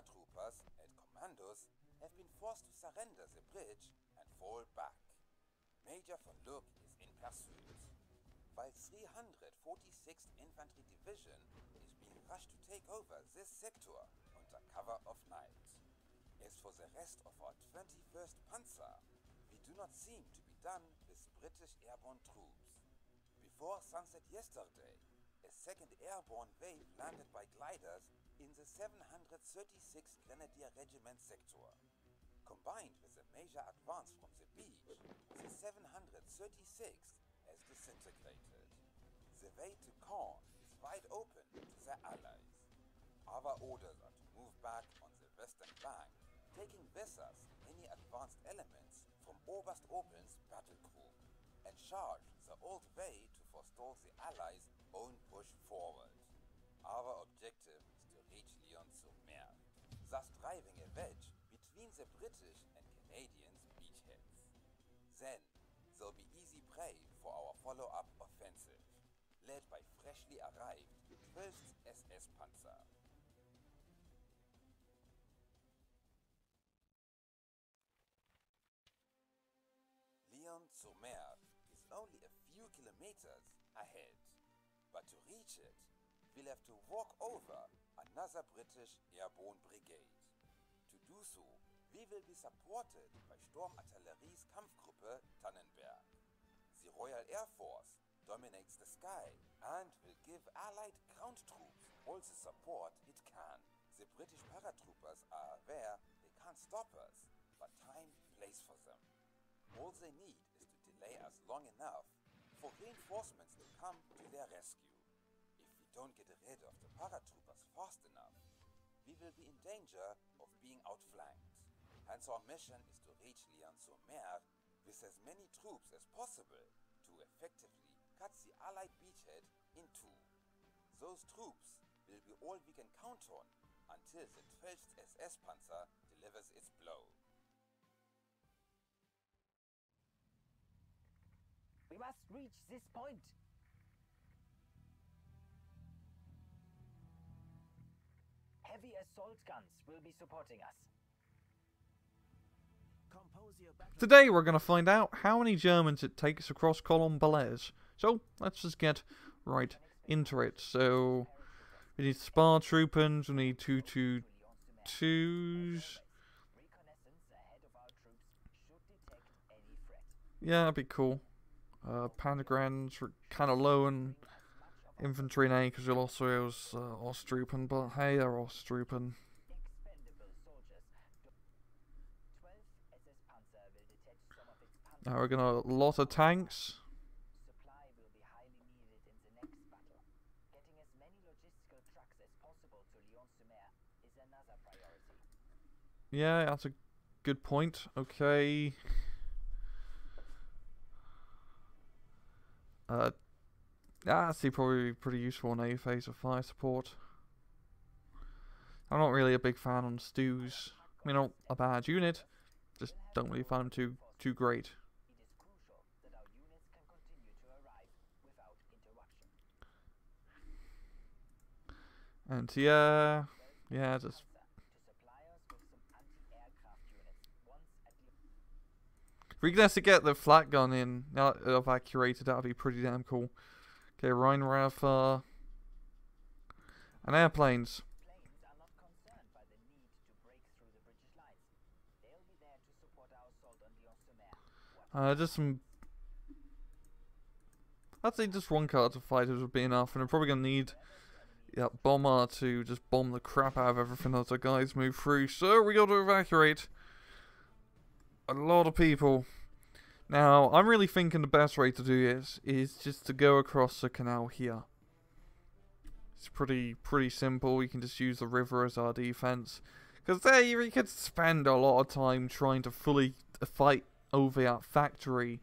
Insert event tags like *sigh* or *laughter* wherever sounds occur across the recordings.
paratroopers and commandos have been forced to surrender the bridge and fall back. Major von Luck is in pursuit, while 346th Infantry Division is being rushed to take over this sector under cover of night. As for the rest of our 21st Panzer, we do not seem to be done with British airborne troops. Before sunset yesterday, a second airborne wave landed by gliders in the 736th Grenadier Regiment sector. Combined with a major advance from the beach, the 736th has disintegrated. The way to Caen is wide open to the Allies. Our orders are to move back on the western bank, taking with us any advanced elements from Oberst Oppeln's battle group, and charge the old way to forestall the Allies' own push forward. Our objective is to reach thus driving a wedge between the British and Canadians' beachheads. Then, there'll be easy prey for our follow-up offensive, led by freshly arrived 12th SS Panzer. Lion-sur-Mer is only a few kilometers ahead, but to reach it, we'll have to walk over another British airborne brigade. To do so, we will be supported by Sturmartillerie's Kampfgruppe Tannenberg. The Royal Air Force dominates the sky and will give Allied ground troops all the support it can. The British paratroopers are aware they can't stop us, but time plays for them. All they need is to delay us long enough for reinforcements to come to their rescue. Don't get rid of the paratroopers fast enough, we will be in danger of being outflanked. Hence our mission is to reach Lion-sur-Mer with as many troops as possible to effectively cut the Allied beachhead in two. Those troops will be all we can count on until the 12th SS Panzer delivers its blow. We must reach this point. Assault guns will be supporting us. Today we're going to find out how many Germans it takes across Colombelles. So let's just get right into it. So we need Spar Troopens, we need 222s. Reconnaissance ahead of our troops should detect any threat. Yeah, that'd be cool. Uh, Pandagrans were kind of low in infantry now because we lost those uh, Osttruppen, but hey, they're Osttruppen. Expendable soldiers. 12th SS Panzer will detach some of its panzers. Now we're gonna a lot of tanks. Yeah, that's a good point. Okay. Uh, that's probably pretty useful in a phase of fire support. I'm not really a big fan on Stugs. I mean, not a bad unit, just don't really find them too too great. And yeah, yeah, just. If we can actually get the flak gun in, uh, evacuated, that'd be pretty damn cool. Okay, Ryan Rheinwerfer. And airplanes. To to Uh, just some. I'd say just one card of fighters would be enough, and I'm probably gonna need yeah, bomber to just bomb the crap out of everything as the guys move through. So we got to evacuate a lot of people. Now I'm really thinking the best way to do this is just to go across the canal here. It's pretty pretty simple. We can just use the river as our defense. Because there we could spend a lot of time trying to fully uh, fight over that factory.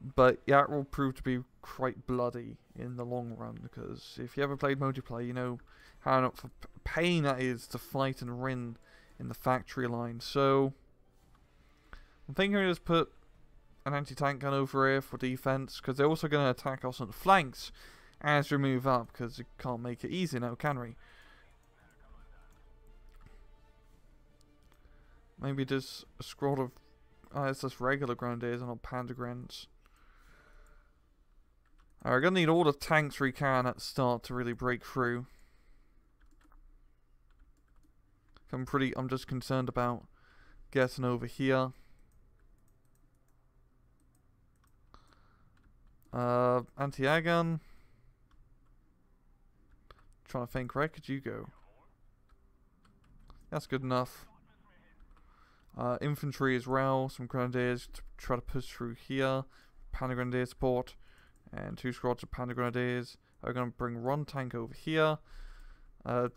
But that will prove to be quite bloody in the long run. Because if you ever played multiplayer, you know how much p- pain that is to fight and win in the factory line. So I'm thinking we just put an anti-tank gun over here for defense. Because they're also going to attack us on the flanks as we move up. Because we can't make it easy now, can we? Maybe just a squad of. Oh, it's just regular grenadiers and not panda grenades. Alright, we're gonna need all the tanks we can at start to really break through. I'm pretty. I'm just concerned about getting over here. Uh, anti-air Trying to think, where could you go? That's good enough. Uh, infantry as well, some grenadiers to try to push through here. Panda grenadier support, and two squads of panda grenadiers. Are going to bring one tank over here. Uh,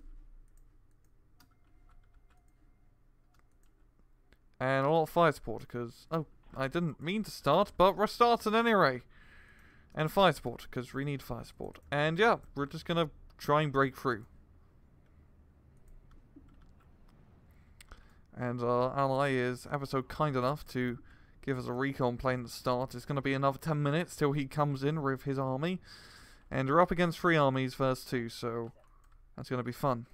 and a lot of fire support because oh, I didn't mean to start, but we're starting anyway. And fire support because we need fire support. And yeah, we're just gonna try and break through. And our ally is ever so kind enough to give us a recon plane the start. It's going to be another 10 minutes till he comes in with his army. And we're up against three armies first two, so that's going to be fun.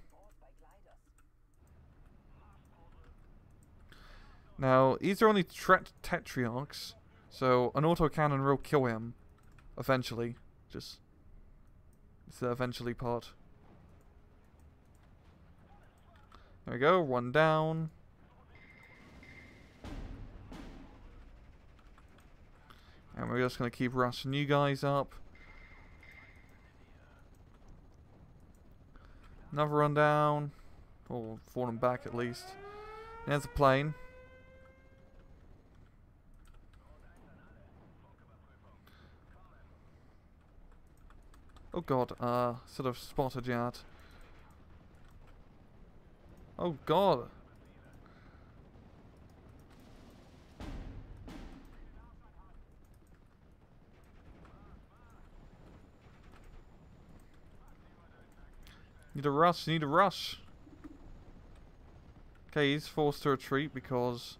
Now, these are only tetrarchs, so an autocannon will kill him eventually. Just it's the eventually part. There we go, one down. And we're just going to keep rushing you guys up. Another run down. Or falling back at least. There's a plane. Oh god, uh, sort of spotted yet. Oh god. Need a rush, need a rush. Okay, he's forced to retreat because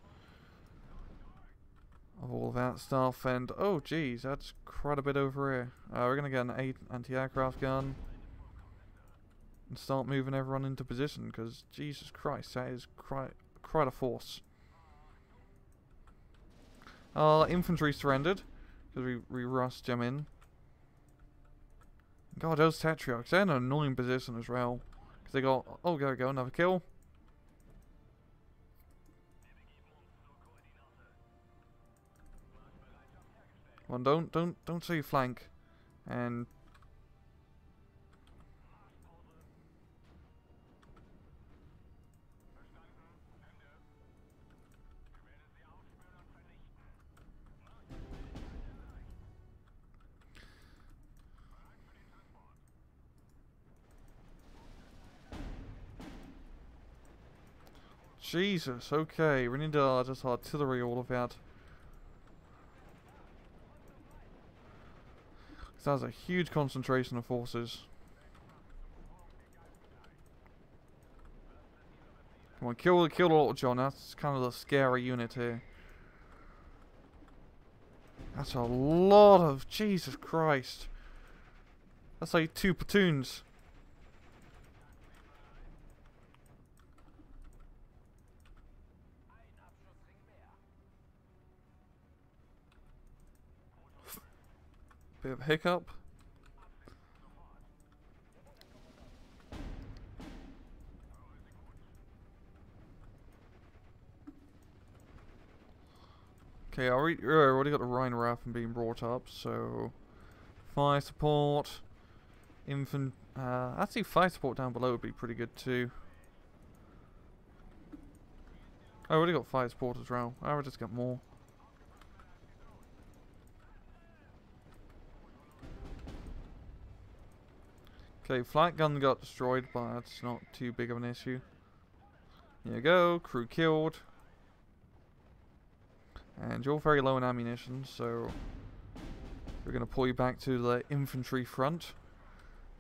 of all that stuff. And, oh geez, that's quite a bit over here. Uh, we're to get an 8 anti-aircraft gun. And start moving everyone into position, because Jesus Christ, that is quite, quite a force. Our infantry surrendered, because we, we rushed them in. God, those Tetrarchs, they're in an annoying position as well. Because they got, oh, we go, another kill. Well, don't, don't, don't say flank. And... Jesus, okay, we need to uh, just artillery all of that. That was a huge concentration of forces. Come on, kill, the kill Little John. That's kind of the scary unit here. That's a lot of... Jesus Christ. That's like two platoons. Bit of hiccup. Okay, I already, already got the Rhine and being brought up, so fire support, infant. Uh, actually, fire support down below would be pretty good too. I already got fire support as well. I would just get more. Okay, flak gun got destroyed, but that's not too big of an issue. There you go, crew killed. And you're very low in ammunition, so we're gonna pull you back to the infantry front.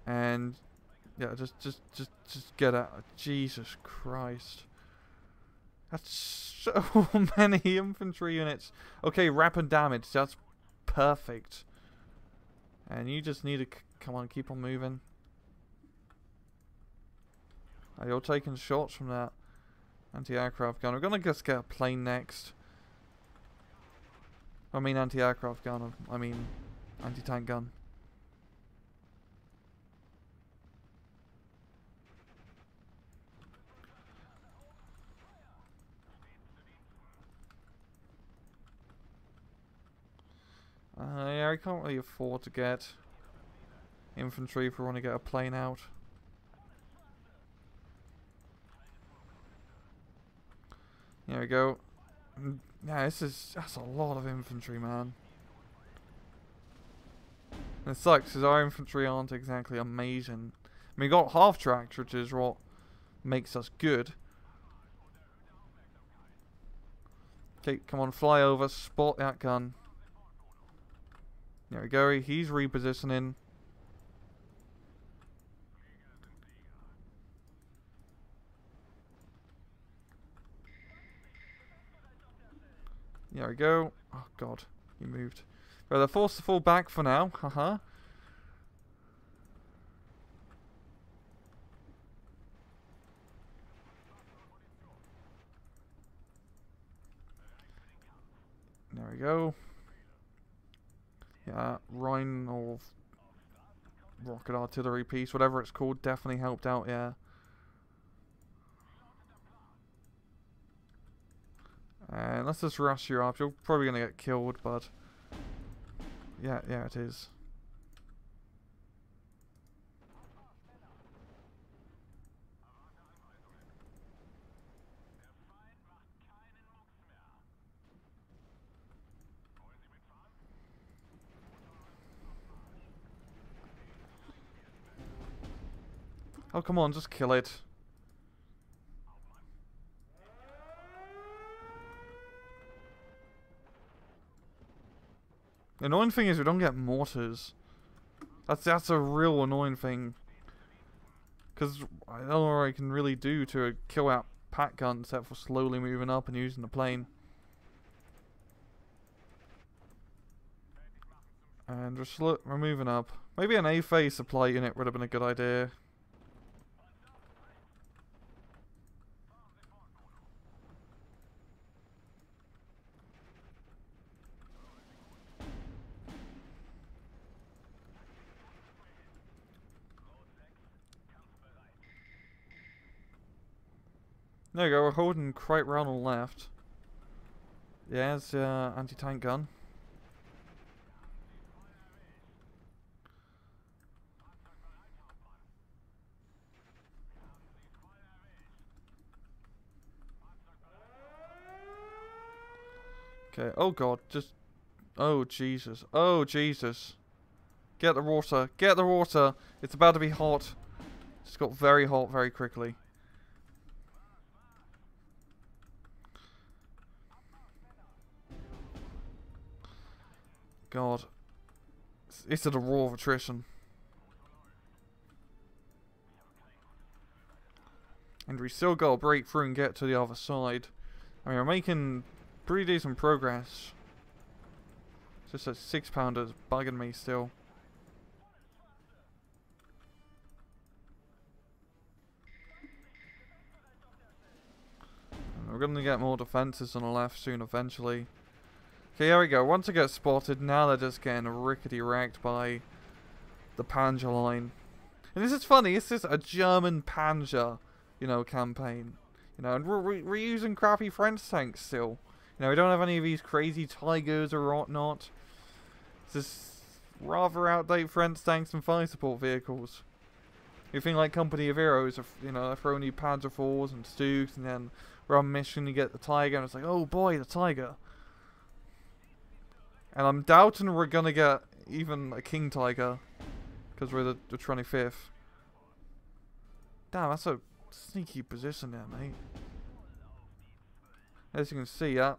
And yeah, just just just just get out. Jesus Christ. That's *laughs* so many infantry units. Okay, rapid damage, that's perfect. And you just need to come on, keep on moving. Are you taking shots from that? Anti-aircraft gun. We're gonna just get a plane next. I mean anti-aircraft gun. I mean anti-tank gun. Uh, yeah, I can't really afford to get infantry if we want to get a plane out. There we go. Mm, Yeah, this is that's a lot of infantry, man. And it sucks because our infantry aren't exactly amazing. I mean, we got half tracks, which is what makes us good. Okay, come on, fly over, spot that gun. There we go, he's repositioning. There we go. Oh god, he moved. Right, they're forced to fall back for now. Haha. there we go. Yeah, Rhine or rocket artillery piece, whatever it's called, definitely helped out. Yeah. And let's just rush you up. You're probably gonna get killed, but yeah, yeah, it is. Oh, come on, just kill it. The annoying thing is we don't get mortars. That's that's a real annoying thing. Because I don't know what I can really do to kill out pat guns except for slowly moving up and using the plane. And we're, we're moving up. Maybe an A-phase supply unit would have been a good idea. There you go, we're holding quite round on the left. Yeah, it's uh, anti-tank gun. Okay, oh god, just... Oh Jesus, oh Jesus. Get the water, get the water! It's about to be hot. It's got very hot very quickly. God. It's, it's at a roar of attrition. And we still gotta break through and get to the other side. I mean, we're making pretty decent progress. Just that six pounder is bugging me still. And we're gonna get more defenses on the left soon eventually. Okay, here we go. Once I get spotted, now they're just getting rickety wrecked by the Panzer line. And this is funny, This is a German Panzer, you know, campaign. You know, and we're, we're using crappy French tanks still. You know, we don't have any of these crazy Tigers or whatnot. It's just rather outdated French tanks and fire support vehicles. You think like Company of Heroes, you know, throwing you Panzer IVs and Stugs, and then we're on mission, you get the Tiger, and it's like, oh boy, the Tiger. And I'm doubting we're gonna get even a King Tiger. Because we're the, the 25th. Damn, that's a sneaky position there, mate. As you can see, yeah.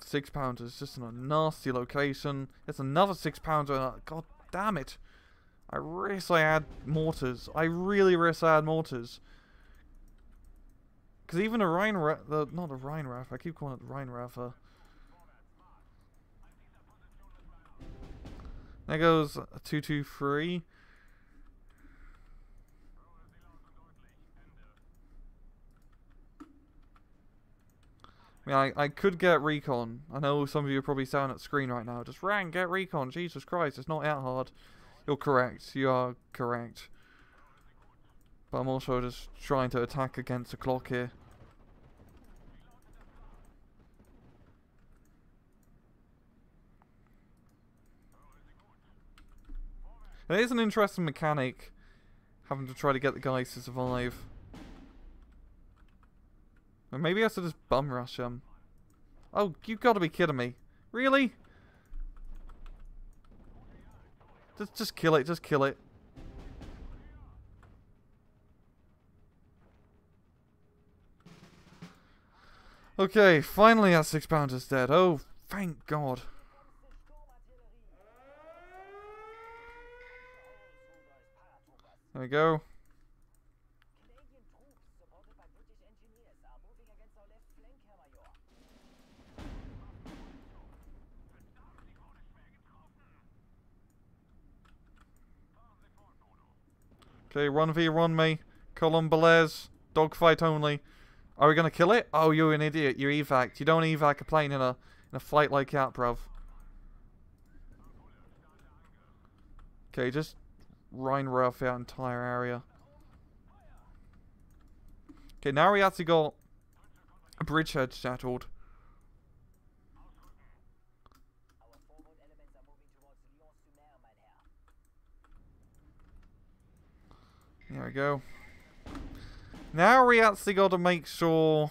Six pounders just in a nasty location. It's another six pounder. God damn it. I wish I had mortars. I really wish I had mortars. Because even a Rhine Ra the not the Rhine Rafa, I keep calling it Rhine Rafa. There goes two two three. I mean, I, I could get recon. I know some of you are probably staring at screen right now. Just rank, get recon. Jesus Christ, it's not that hard. You're correct. You are correct. But I'm also just trying to attack against the clock here. It is an interesting mechanic, having to try to get the guys to survive. Or maybe I should just bum rush him. Oh, you've gotta be kidding me. Really? Just, just kill it, just kill it. Okay, finally that six pounder's dead. Oh, thank God. There we go. Canadian troops, supported by British engineers, are moving against our left flank, Herr Major. Okay, 1v1 me. Colin Belez. Dogfight only. Are we gonna kill it? Oh, you're an idiot. You're evac. You don't evac a plane in a in a flight like that, bruv. Okay, just Rhine rough that entire area. Okay, now we actually got a bridgehead settled. There we go. Now we actually got to make sure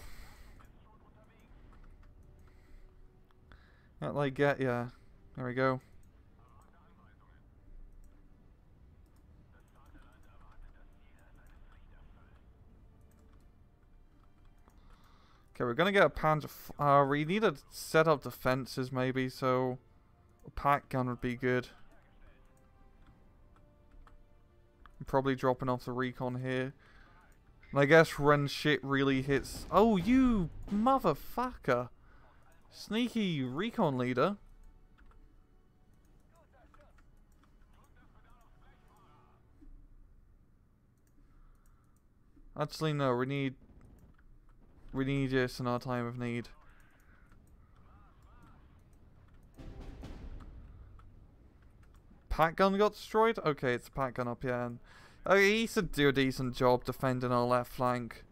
that they get yeah. There we go. Okay, we're gonna get a Panzer. Uh, we need to set up defenses maybe, so a Pak gun would be good. Probably dropping off the recon here. And I guess when shit really hits. Oh, you motherfucker! Sneaky recon leader. Actually, no, we need. We need this in our time of need. Pak gun got destroyed? Okay, it's a Pak gun up here. And, uh, he should do a decent job defending our left flank.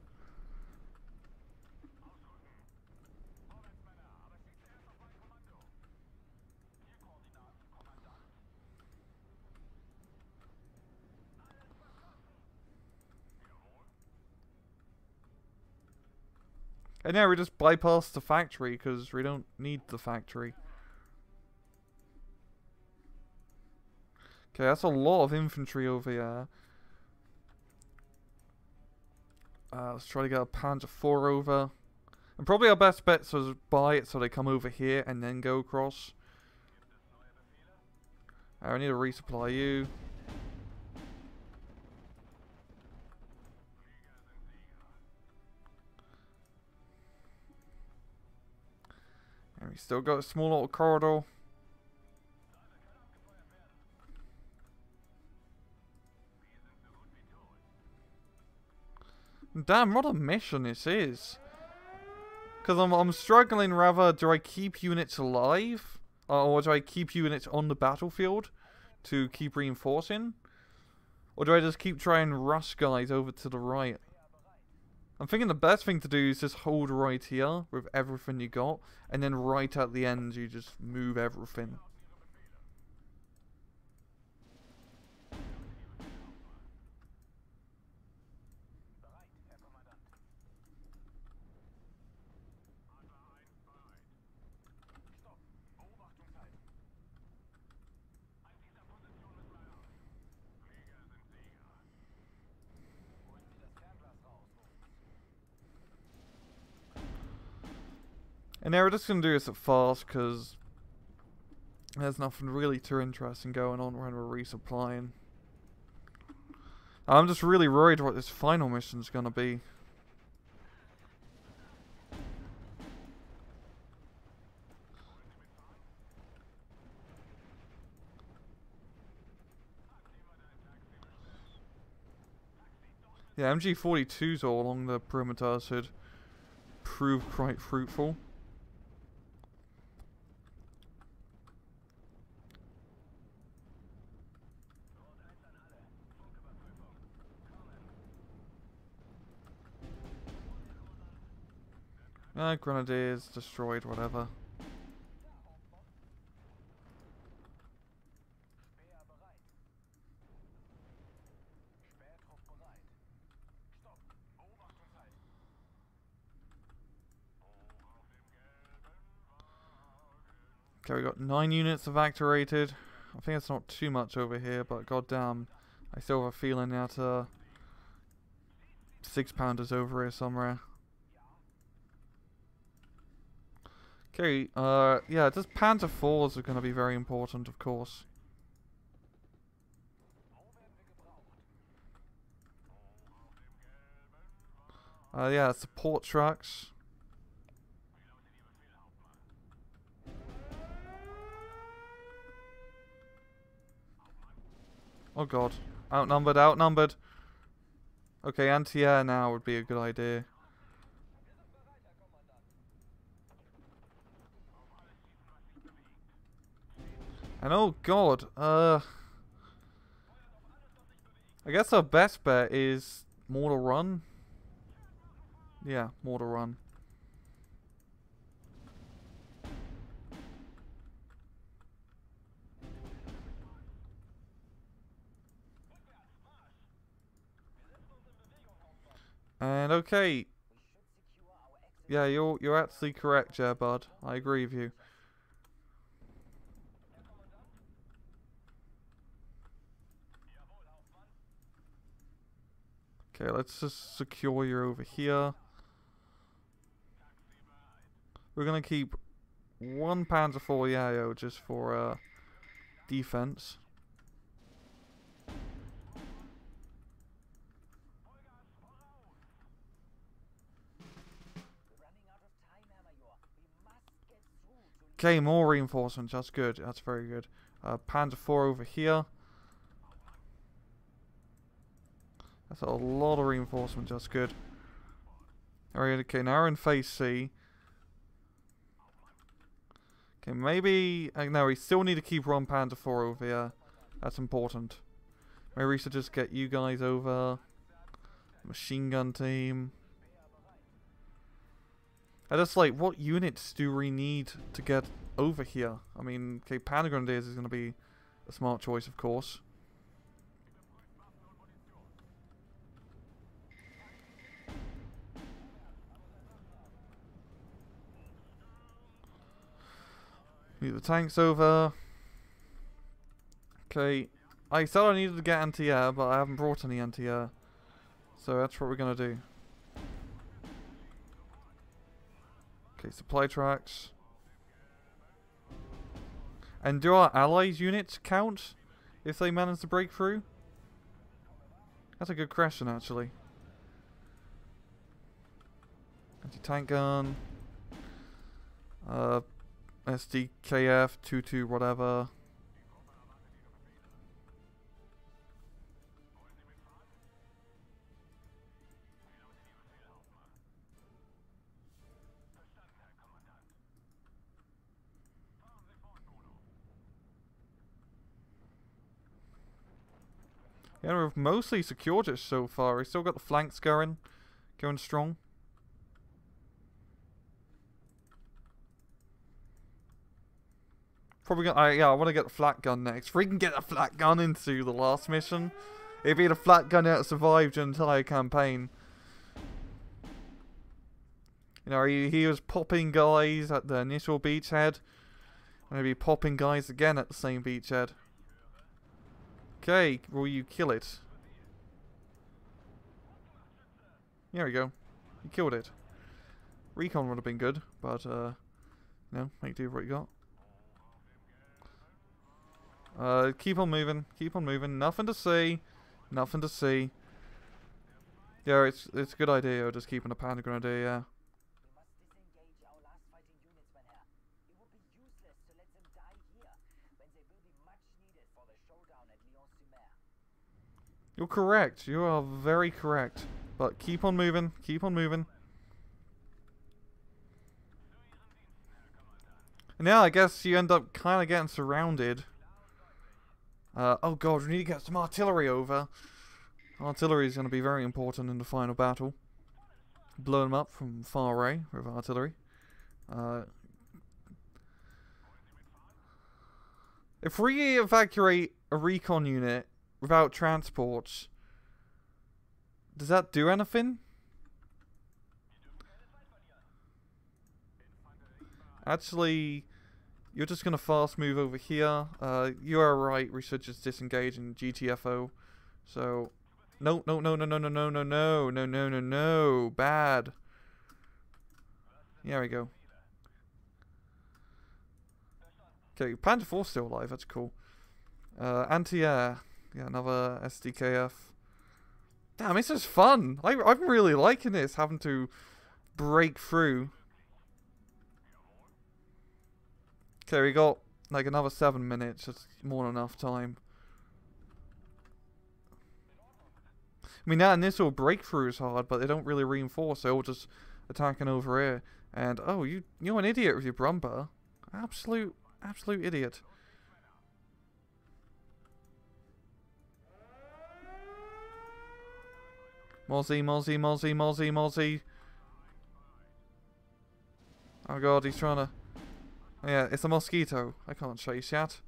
And yeah, we just bypass the factory because we don't need the factory. Okay, that's a lot of infantry over here. Uh, let's try to get a Panzer 4 over. And probably our best bet is to buy it so they come over here and then go across. Uh, I need to resupply you. And we still got a small little corridor. Damn, what a mission this is. Because I'm, I'm struggling rather, do I keep units alive? Uh, or do I keep units on the battlefield to keep reinforcing? Or do I just keep trying rush guys over to the right? I'm thinking the best thing to do is just hold right here with everything you got, and then right at the end you just move everything. And now we're just going to do this at fast because there's nothing really too interesting going on when we're resupplying. I'm just really worried what this final mission's going to be. Yeah, MG42s all along the perimeter should prove quite fruitful. Uh, grenadiers destroyed, whatever. Okay, we got nine units evacuated. I think it's not too much over here, but goddamn, I still have a feeling that uh, six pounders over here somewhere. Okay, uh, yeah, just Panzer fours are going to be very important, of course. Uh, yeah, support trucks. Oh god. Outnumbered, outnumbered. Okay, anti-air now would be a good idea. And oh god, uh... I guess our best bet is Mortar Run. Yeah, Mortar Run. And okay, yeah, you're you're actually correct, yeah, bud. I agree with you. Okay, let's just secure you over here. We're gonna keep one Panzer IV Yayo just for uh defense. To Okay, more reinforcements. That's good. That's very good. Uh, Panzer IV over here. That's a lot of reinforcement, That's good. Alright, okay, now we're in phase C. Okay, maybe... Uh, no, we still need to keep one Panzer IV over here. That's important. Maybe we should just get you guys over. Machine gun team. I just like, what units do we need to get over here? I mean, okay, Panagranders is going to be a smart choice, of course. Move the tanks over. Okay, I said I needed to get anti-air, but I haven't brought any anti-air. So that's what we're going to do. Okay, supply tracks. And do our allies' units count if they manage to break through? That's a good question, actually. Anti-tank gun. Uh, SDKF, 2-2, whatever. Yeah, we've mostly secured it so far. We've still got the flanks going, going strong. Probably gonna, yeah, I want to get the flak gun next. If we can get a flak gun into the last mission, it'd be the flak gun that survived the entire campaign. You know, he, he was popping guys at the initial beachhead. Maybe popping guys again at the same beachhead. Okay, will you kill it? There we go. You killed it. Recon would have been good, but uh no, make do with what you got. Uh keep on moving, keep on moving. Nothing to see. Nothing to see. Yeah, it's it's a good idea just keeping a panic grenade, yeah. We must disengage our last fighting units, mein Herr. It would be useless to let them die here, when they will be much needed for the showdown at Lion-sur-Mer. You're correct. You are very correct. But keep on moving. Keep on moving. And now I guess you end up kind of getting surrounded. Uh, oh god, we need to get some artillery over. Artillery is going to be very important in the final battle. blow them up from far away with artillery. Uh, if we evacuate a recon unit without transports, does that do anything? Actually, you're just gonna fast move over here. Uh, you are right. Just disengage in GTFO. So, no, no, no, no, no, no, no, no, no, no, no, no, no, bad. There we go. Okay, Panther 4 still alive. That's cool. Uh, anti-air. Yeah, another SDKF. Damn, this is fun. I, I'm really liking this, having to break through. Okay, we got like another seven minutes. That's more than enough time. I mean, that initial breakthrough is hard, but they don't really reinforce. They're all just attacking over here. And oh, you you're an idiot with your brumper. Absolute absolute idiot. Mozzie, Mozzie, Mozzie, Mozzie, Mozzie. Oh god, he's trying to... Yeah, it's a mosquito. I can't chase yet.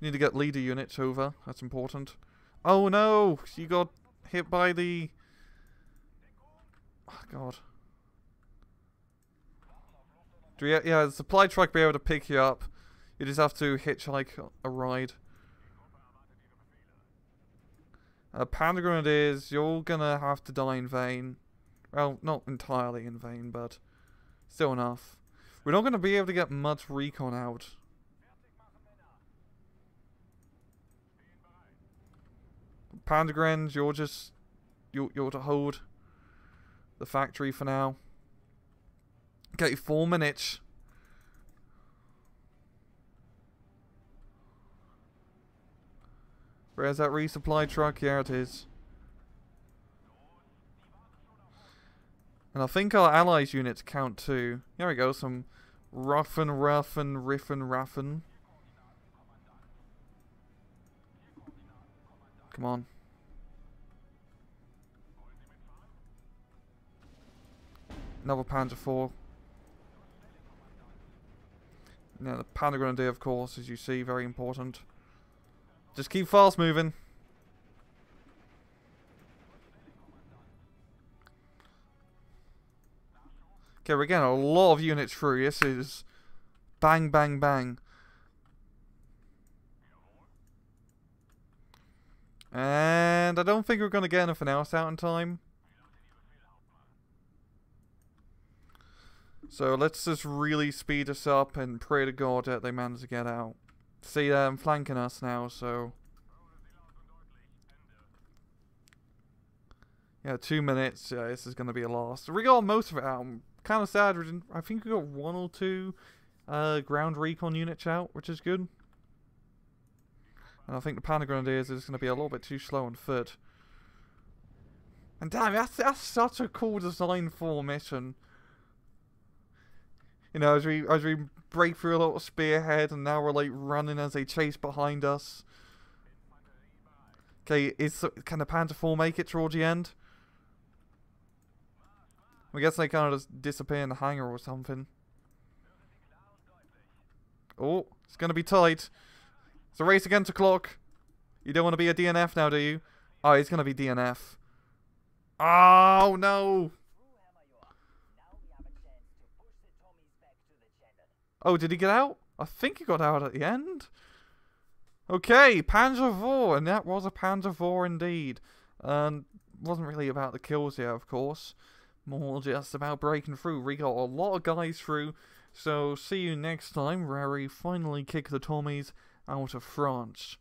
Need to get leader units over. That's important. Oh no! You got hit by the... Oh god. Do you, yeah, the supply truck be able to pick you up. You just have to hitchhike a ride. Uh, Panda Grenadiers, you're gonna have to die in vain. Well, not entirely in vain, but still enough. We're not gonna be able to get much recon out. Panda Grens, you're just you're, you're to hold the factory for now. Okay, four minutes. Where's that resupply truck? Yeah, it is. And I think our allies units count too. Here we go, some roughen, roughen, riffin, raffen. Come on. Another Panzer 4. Now the Panzer Grenadier, of course, as you see, very important. Just keep fast moving. Okay, we're getting a lot of units through. This is bang, bang, bang. And I don't think we're going to get anything else out in time. So let's just really speed this up and pray to God that they manage to get out. See them flanking us now, so... Yeah, two minutes. Yeah, this is going to be a loss. We got most of it out. Kind of sad. I think we got one or two uh, ground recon units out, which is good. And I think the Panda Grenadiers is going to be a little bit too slow on foot. And damn, that's, that's such a cool design for mission. You know, as we as we break through a little spearhead, and now we're like running as they chase behind us. Okay, is can the Panther 4 make it towards the end? I guess they kind of just disappear in the hangar or something. Oh, it's going to be tight. It's a race against the clock. You don't want to be a DNF now, do you? Oh, it's going to be DNF. Oh, no. Oh, did he get out? I think he got out at the end. Okay, Panzer IV, and that was a Panzer IV indeed. And wasn't really about the kills here, of course. More just about breaking through. We got a lot of guys through. So see you next time where we finally kick the Tommies out of France.